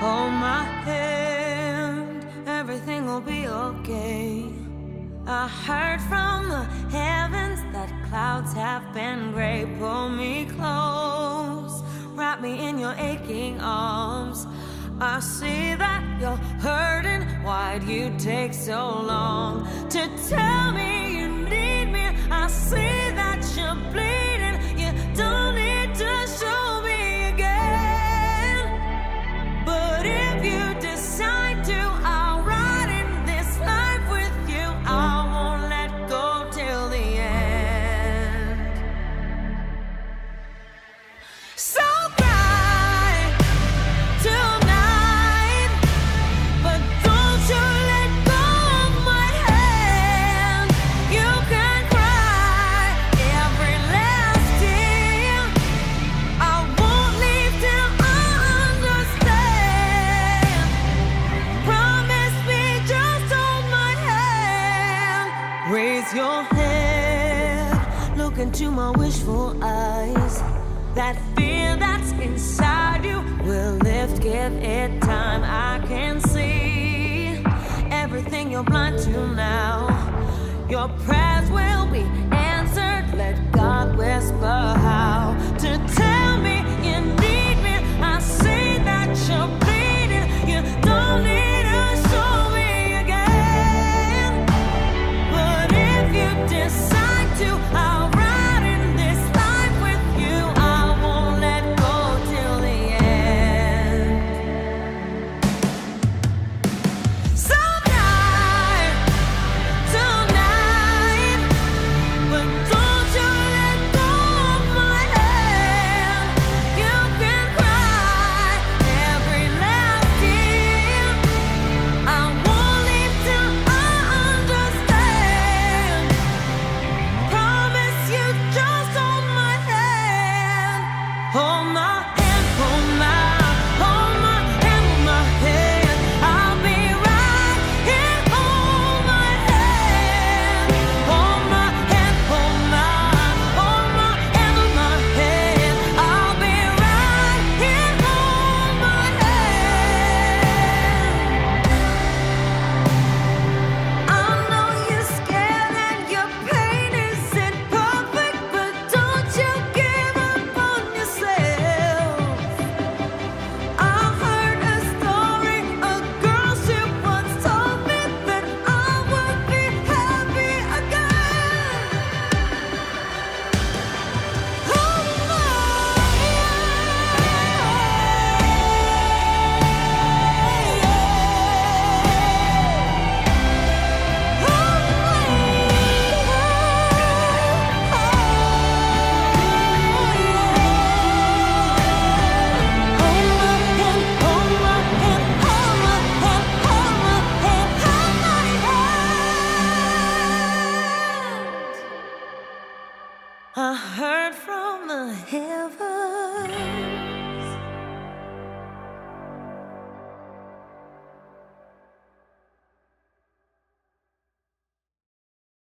Hold my hand, everything will be okay. I heard from the heavens that clouds have been gray. Pull me close, wrap me in your aching arms. I see that you're hurting. Why'd you take so long to tell me you need me? I see that you're bleeding. into my wishful eyes. That fear that's inside you will lift, give it time. I can see everything you're blind to now. Your prayers will be. my I heard from the heavens.